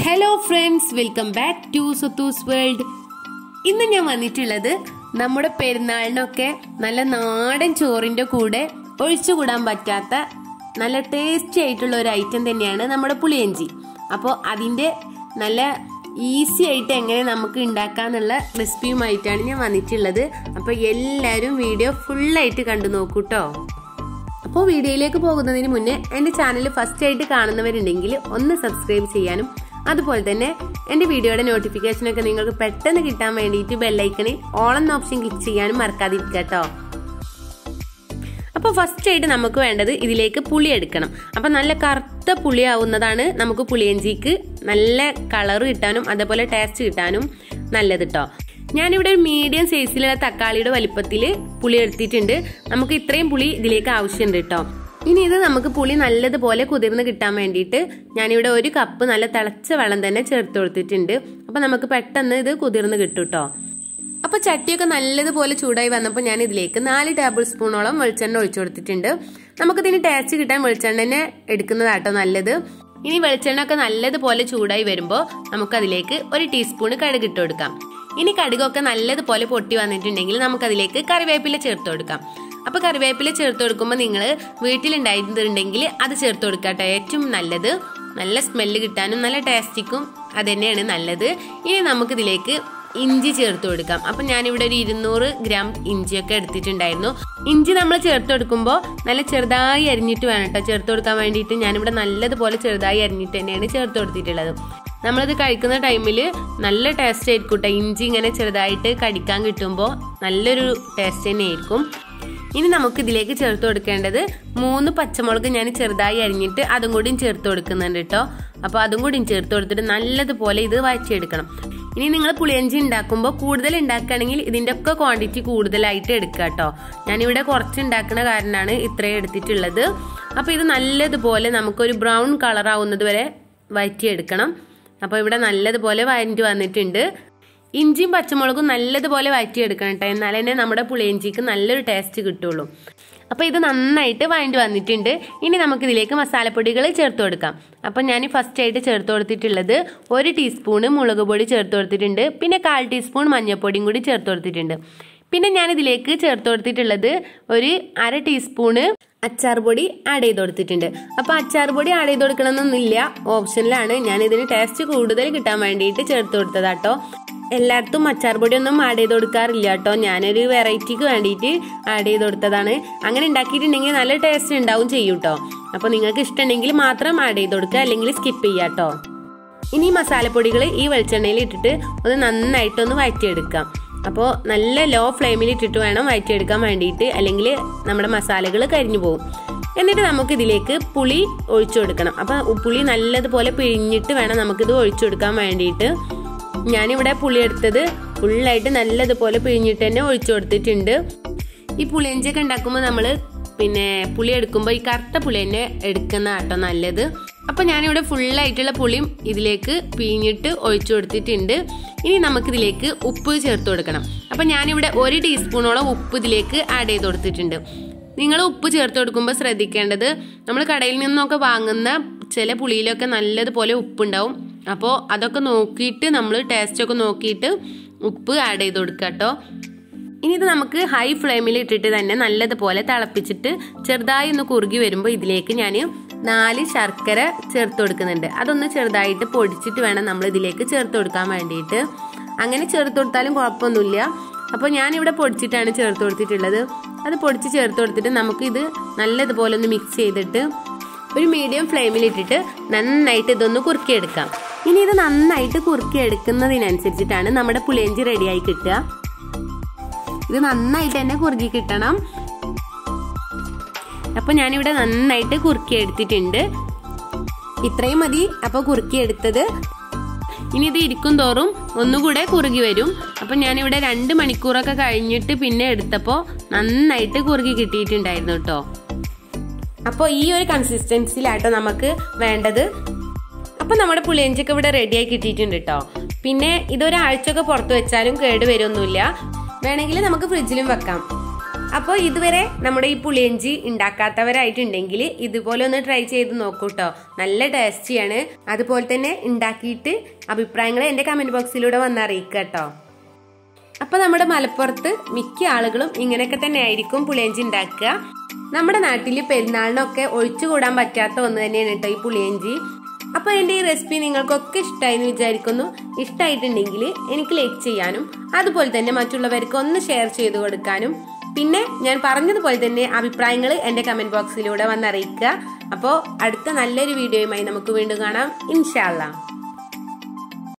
Hello friends welcome back to Suthu's world ഇന്ന് ഞാൻ വന്നിട്ടുള്ളത് നമ്മുടെ പെരുന്നാളിനൊക്കെ നല്ല നാടൻ ചോറിന്റെ കൂടെ ഒഴിച്ചുകൂടാൻ പറ്റാത്ത നല്ല ടേസ്റ്റി ആയിട്ടുള്ള ഒരു ഐറ്റം തന്നെയാണ് നമ്മുടെ പുളിയഞ്ചി. അപ്പോൾ അതിന്റെ നല്ല ഈസി ആയിട്ട് എങ്ങനെ നമുക്ക് ഉണ്ടാക്കാന്നുള്ള റെസിപ്പിയുമായിട്ടാണ് ഞാൻ വന്നിട്ടുള്ളത്. അപ്പോൾ എല്ലാവരും വീഡിയോ ഫുള്ളായിട്ട് കണ്ടു നോക്കൂട്ടോ. അപ്പോൾ വീഡിയോയിലേക്ക് പോകുന്നതിന് മുന്നേ എന്റെ ചാനൽ ഫസ്റ്റ് ആയിട്ട് കാണുന്നവരുണ്ടെങ്കിൽ ഒന്ന് സബ്സ്ക്രൈബ് ചെയ്യാനും അതുപോലെ തന്നെ എന്റെ വീഡിയോയുടെ നോട്ടിഫിക്കേഷനൊക്കെ നിങ്ങൾക്ക് പെട്ടെന്ന് കിട്ടാൻ വേണ്ടിയിട്ട് ബെല്ലൈക്കണിൽ ഓൺ എന്ന ഓപ്ഷൻ ക്ലിക്ക് ചെയ്യാനും മറക്കാതിരിക്കുക കേട്ടോ. അപ്പോൾ ഫസ്റ്റ് ആയിട്ട് നമുക്ക് വേണ്ടത് ഇതിലേക്ക് പുളി എടുക്കണം. അപ്പോൾ നല്ല കറുത്ത പുളിയാവുന്നതാണ് നമുക്ക് പുളിയഞ്ചിക്ക് നല്ല കളർ കിട്ടാനും അതേപോലെ ടേസ്റ്റ് കിട്ടാനും നല്ലത് കേട്ടോ ഞാനിവിടെ ഒരു മീഡിയം സൈസിലുള്ള തക്കാളിയുടെ വലിപ്പത്തിൽ പുളി എടുത്തിട്ടുണ്ട്. നമുക്ക് ഇത്രയും പുളി ഇതിലേക്ക് ആവശ്യമുണ്ട് കേട്ടോ ഇനി ഇത് നമുക്ക് പുളി നല്ലതുപോലെ കുതിർന്ന് കിട്ടാൻ വേണ്ടിയിട്ട് ഞാനിവിടെ ഒരു കപ്പ് നല്ല തിളച്ച വെള്ളം തന്നെ ചേർത്ത് കൊടുത്തിട്ടുണ്ട്. അപ്പം നമുക്ക് പെട്ടെന്ന് ഇത് കുതിർന്ന് കിട്ടും കേട്ടോ അപ്പൊ ചട്ടിയൊക്കെ നല്ലതുപോലെ ചൂടായി വന്നപ്പോൾ ഞാൻ ഇതിലേക്ക് നാല് ടേബിൾ സ്പൂണോളം വെളിച്ചെണ്ണ ഒഴിച്ചു കൊടുത്തിട്ടുണ്ട്. നമുക്കിതിന് ടേസ്റ്റ് കിട്ടാൻ വെളിച്ചെണ്ണ തന്നെ എടുക്കുന്നതാട്ടോ നല്ലത്. ഇനി വെളിച്ചെണ്ണ ഒക്കെ നല്ലതുപോലെ ചൂടായി വരുമ്പോൾ നമുക്കതിലേക്ക് ഒരു ടീസ്പൂൺ കടുകിട്ട് കൊടുക്കാം. ഇനി കടുകൊക്കെ നല്ലതുപോലെ പൊട്ടി വന്നിട്ടുണ്ടെങ്കിൽ നമുക്കതിലേക്ക് കറിവേപ്പില ചേർത്ത് കൊടുക്കാം. അപ്പൊ കറിവേപ്പില ചേർത്ത് കൊടുക്കുമ്പോൾ നിങ്ങൾ വീട്ടിലുണ്ടായിട്ടുണ്ടെങ്കിൽ അത് ചേർത്ത് കൊടുക്കാട്ടോ ഏറ്റവും നല്ലത് നല്ല സ്മെല്ല് കിട്ടാനും നല്ല ടേസ്റ്റിക്കും അത് തന്നെയാണ് നല്ലത്. ഇനി നമുക്കിതിലേക്ക് ഇഞ്ചി ചേർത്ത് കൊടുക്കാം. അപ്പം ഞാനിവിടെ ഒരു ഇരുന്നൂറ് ഗ്രാം ഇഞ്ചിയൊക്കെ എടുത്തിട്ടുണ്ടായിരുന്നു. ഇഞ്ചി നമ്മൾ ചേർത്ത് കൊടുക്കുമ്പോൾ നല്ല ചെറുതായി അരിഞ്ഞിട്ട് വേണം കേട്ടോ ചേർത്ത് കൊടുക്കാൻ വേണ്ടിയിട്ട് ഞാനിവിടെ നല്ലതുപോലെ ചെറുതായി അരിഞ്ഞിട്ട് തന്നെയാണ് ചേർത്ത് കൊടുത്തിട്ടുള്ളത്. നമ്മളിത് കഴിക്കുന്ന ടൈമിൽ നല്ല ടേസ്റ്റ് ആയിരിക്കും കേട്ടോ ഇഞ്ചി ഇങ്ങനെ ചെറുതായിട്ട് കടിക്കാൻ കിട്ടുമ്പോൾ നല്ലൊരു ടേസ്റ്റ് തന്നെയായിരിക്കും ഇനി നമുക്ക് ഇതിലേക്ക് ചേർത്ത് കൊടുക്കേണ്ടത് മൂന്ന് പച്ചമുളക് ഞാൻ ചെറുതായി അരിഞ്ഞിട്ട് അതും കൂടിയും ചേർത്ത് കൊടുക്കുന്നുണ്ട് കേട്ടോ അപ്പോൾ അതും കൂടിയും ചേർത്ത് കൊടുത്തിട്ട് നല്ലതുപോലെ ഇത് വരച്ചെടുക്കണം ഇനി നിങ്ങൾ പുളിയഞ്ചി ഉണ്ടാക്കുമ്പോൾ കൂടുതൽ ഉണ്ടാക്കുകയാണെങ്കിൽ ഇതിന്റെ ഒക്കെ ക്വാണ്ടിറ്റി കൂടുതലായിട്ട് എടുക്കുക കേട്ടോ ഞാനിവിടെ കുറച്ച് ഉണ്ടാക്കുന്ന കാരണമാണ് ഇത്രയും എടുത്തിട്ടുള്ളത്. അപ്പോൾ ഇത് നല്ലതുപോലെ നമുക്കൊരു ബ്രൗൺ കളർ ആവുന്നത് വരെ വഴറ്റിയെടുക്കണം. അപ്പോൾ ഇവിടെ നല്ലതുപോലെ വഴറ്റി വന്നിട്ടുണ്ട്. ഇഞ്ചിയും പച്ചമുളകും നല്ലതുപോലെ വഴറ്റിയെടുക്കണം കേട്ടോ. എന്നാൽ തന്നെ നമ്മുടെ പുളിയിഞ്ചിക്ക് നല്ലൊരു ടേസ്റ്റ് കിട്ടുള്ളൂ. അപ്പോൾ ഇത് നന്നായിട്ട് വഴണ്ടി വന്നിട്ടുണ്ട്. ഇനി നമുക്കിതിലേക്ക് മസാലപ്പൊടികൾ ചേർത്ത് കൊടുക്കാം. അപ്പോൾ ഞാൻ ഫസ്റ്റ് ആയിട്ട് ചേർത്ത് കൊടുത്തിട്ടുള്ളത് ഒരു ടീസ്പൂണ് മുളക് പൊടി ചേർത്ത് കൊടുത്തിട്ടുണ്ട്. പിന്നെ കാൽ ടീസ്പൂൺ മഞ്ഞൾപ്പൊടിയും കൂടി ചേർത്ത് കൊടുത്തിട്ടുണ്ട്. പിന്നെ ഞാൻ ഇതിലേക്ക് ചേർത്ത് കൊടുത്തിട്ടുള്ളത് ഒരു അര ടീസ്പൂണ് അച്ചാർ പൊടി ആഡ് ചെയ്ത് കൊടുത്തിട്ടുണ്ട്. അപ്പോൾ അച്ചാർ പൊടി ആഡ് ചെയ്ത് കൊടുക്കണമെന്നൊന്നുമില്ല ഓപ്ഷനിലാണ് ഞാൻ ഇതിന് ടേസ്റ്റ് കൂടുതൽ കിട്ടാൻ വേണ്ടിയിട്ട് ചേർത്ത് കൊടുത്തതാട്ടോ. എല്ലായിടത്തും അച്ചാർ പൊടി ഒന്നും ആഡ് ചെയ്ത് കൊടുക്കാറില്ല കേട്ടോ. ഞാനൊരു വെറൈറ്റിക്ക് വേണ്ടിയിട്ട് ആഡ് ചെയ്ത് കൊടുത്തതാണ്. അങ്ങനെ ഉണ്ടാക്കിയിട്ടുണ്ടെങ്കിൽ നല്ല ടേസ്റ്റ് ഉണ്ടാവും ചെയ്യും കേട്ടോ അപ്പോൾ നിങ്ങൾക്ക് ഇഷ്ടമുണ്ടെങ്കിൽ മാത്രം ആഡ് ചെയ്ത് കൊടുക്കുക. അല്ലെങ്കിൽ സ്കിപ്പ് ചെയ്യാം കേട്ടോ ഇനി മസാലപ്പൊടികൾ ഈ വെളിച്ചെണ്ണയിൽ ഇട്ടിട്ട് ഒന്ന് നന്നായിട്ടൊന്ന് വഴറ്റിയെടുക്കാം അപ്പോൾ നല്ല ലോ ഫ്ലെയിമിൽ ഇട്ടിട്ട് വേണം വഴറ്റിയെടുക്കാൻ വേണ്ടിയിട്ട് അല്ലെങ്കിൽ നമ്മുടെ മസാലകൾ കരിഞ്ഞു പോകും. എന്നിട്ട് നമുക്ക് ഇതിലേക്ക് പുളി ഒഴിച്ചു കൊടുക്കണം. അപ്പോൾ പുളി നല്ലതുപോലെ പിഴിഞ്ഞിട്ട് വേണം നമുക്കിത് ഒഴിച്ചു കൊടുക്കാൻ വേണ്ടിയിട്ട്. ഞാനിവിടെ പുളി എടുത്തത് ഫുള്ളായിട്ട് നല്ലതുപോലെ പിഴിഞ്ഞിട്ട് തന്നെ ഒഴിച്ചു കൊടുത്തിട്ടുണ്ട്. ഈ പുളിയഞ്ചൊക്കെ ഉണ്ടാക്കുമ്പോൾ നമ്മൾ പിന്നെ പുളി എടുക്കുമ്പോൾ ഈ കറുത്ത പുളി തന്നെ എടുക്കുന്ന ആട്ടോ നല്ലത്. അപ്പം ഞാനിവിടെ ഫുള്ളായിട്ടുള്ള പുളിയും ഇതിലേക്ക് പിഴിഞ്ഞിട്ട് ഒഴിച്ചു കൊടുത്തിട്ടുണ്ട്. ഇനി നമുക്കിതിലേക്ക് ഉപ്പ് ചേർത്ത് കൊടുക്കണം. അപ്പം ഞാനിവിടെ ഒരു ടീസ്പൂണോളം ഉപ്പ് ഇതിലേക്ക് ആഡ് ചെയ്ത് കൊടുത്തിട്ടുണ്ട്. നിങ്ങൾ ഉപ്പ് ചേർത്ത് കൊടുക്കുമ്പോൾ ശ്രദ്ധിക്കേണ്ടത് നമ്മൾ കടയിൽ നിന്നൊക്കെ വാങ്ങുന്ന ചില പുളിയിലൊക്കെ നല്ലതുപോലെ ഉപ്പുണ്ടാവും. അപ്പോൾ അതൊക്കെ നോക്കിയിട്ട് നമ്മൾ ടേസ്റ്റൊക്കെ നോക്കിയിട്ട് ഉപ്പ് ആഡ് ചെയ്ത് കൊടുക്കുക കേട്ടോ. ഇനി ഇത് നമുക്ക് ഹൈ ഫ്ലെയിമിൽ ഇട്ടിട്ട് തന്നെ നല്ലതുപോലെ തിളപ്പിച്ചിട്ട് ചെറുതായി ഒന്ന് കുറുകി വരുമ്പോൾ ഇതിലേക്ക് ഞാൻ നാല് ശർക്കര ചേർത്ത് കൊടുക്കുന്നുണ്ട്. അതൊന്ന് ചെറുതായിട്ട് പൊടിച്ചിട്ട് വേണം നമ്മൾ ഇതിലേക്ക് ചേർത്ത് കൊടുക്കാൻ വേണ്ടിയിട്ട്. അങ്ങനെ ചേർത്ത് കൊടുത്താലും കുഴപ്പമൊന്നുമില്ല. അപ്പോൾ ഞാനിവിടെ പൊടിച്ചിട്ടാണ് ചേർത്ത് കൊടുത്തിട്ടുള്ളത്. അത് പൊടിച്ച് ചേർത്ത് കൊടുത്തിട്ട് നമുക്കിത് നല്ലതുപോലെ ഒന്ന് മിക്സ് ചെയ്തിട്ട് ഒരു മീഡിയം ഫ്ലെയിമിലിട്ടിട്ട് നന്നായിട്ട് ഇതൊന്ന് കുറുക്കിയെടുക്കാം. ഇനി ഇത് നന്നായിട്ട് കുറുക്കിയെടുക്കുന്നതിനനുസരിച്ചിട്ടാണ് നമ്മുടെ പുളിയഞ്ചി റെഡിയായി കിട്ടുക. ഇത് നന്നായിട്ട് തന്നെ കുറുകി കിട്ടണം. അപ്പൊ ഞാനിവിടെ നന്നായിട്ട് കുറുക്കി എടുത്തിട്ടുണ്ട്. ഇത്രയും മതി. അപ്പൊ കുറുക്കി എടുത്തത്. ഇനി ഇത് ഇരിക്കും തോറും ഒന്നുകൂടെ കുറുകി വരും. അപ്പം ഞാനിവിടെ രണ്ട് മണിക്കൂറൊക്കെ കഴിഞ്ഞിട്ട് പിന്നെ എടുത്തപ്പോൾ നന്നായിട്ട് കുറുകി കിട്ടിയിട്ടുണ്ടായിരുന്നു കേട്ടോ. അപ്പോൾ ഈ ഒരു കൺസിസ്റ്റൻസിലാട്ടോ നമുക്ക് വേണ്ടത്. അപ്പം നമ്മുടെ പുളിയഞ്ചൊക്കെ ഇവിടെ റെഡിയായി കിട്ടിയിട്ടുണ്ട് കേട്ടോ. പിന്നെ ഇതൊരാഴ്ചയൊക്കെ പുറത്ത് വെച്ചാലും കേട് വരുമൊന്നുമില്ല വേണമെങ്കിൽ നമുക്ക് ഫ്രിഡ്ജിലും വെക്കാം. അപ്പോൾ ഇതുവരെ നമ്മുടെ ഈ പുളിയഞ്ചി ഉണ്ടാക്കാത്തവരായിട്ടുണ്ടെങ്കിൽ ഇതുപോലെ ഒന്ന് ട്രൈ ചെയ്ത് നോക്കൂ കേട്ടോ നല്ല ടേസ്റ്റിയാണ് അതുപോലെ തന്നെ ഉണ്ടാക്കിയിട്ട് അഭിപ്രായങ്ങൾ എന്റെ കമന്റ് ബോക്സിലൂടെ വന്ന് അറിയിക്കുക കേട്ടോ അപ്പോൾ നമ്മുടെ മലപ്പുറത്ത് മിക്ക ആളുകളും ഇങ്ങനെയൊക്കെ തന്നെ ആയിരിക്കും പുളിയഞ്ചി ഉണ്ടാക്കുക. നമ്മുടെ നാട്ടിൽ പെരുന്നാളിനൊക്കെ ഒഴിച്ചുകൂടാൻ പറ്റാത്ത ഒന്ന് തന്നെയാണ് കേട്ടോ ഈ പുളിയഞ്ചി. അപ്പോൾ എന്റെ ഈ റെസിപ്പി നിങ്ങൾക്കൊക്കെ ഇഷ്ടമായി എന്ന് വിചാരിക്കുന്നു. ഇഷ്ടമായിട്ടുണ്ടെങ്കിൽ എനിക്ക് ലൈക്ക് ചെയ്യാനും അതുപോലെ തന്നെ മറ്റുള്ളവർക്ക് ഒന്ന് ഷെയർ ചെയ്ത് കൊടുക്കാനും. പിന്നെ ഞാൻ പറഞ്ഞതുപോലെ തന്നെ അഭിപ്രായങ്ങൾ എന്റെ കമന്റ് ബോക്സിലൂടെ വന്നറിയിക്കുക. അപ്പോൾ അടുത്ത നല്ലൊരു വീഡിയോയുമായി നമുക്ക് വീണ്ടും കാണാം. ഇൻഷാല്ലാം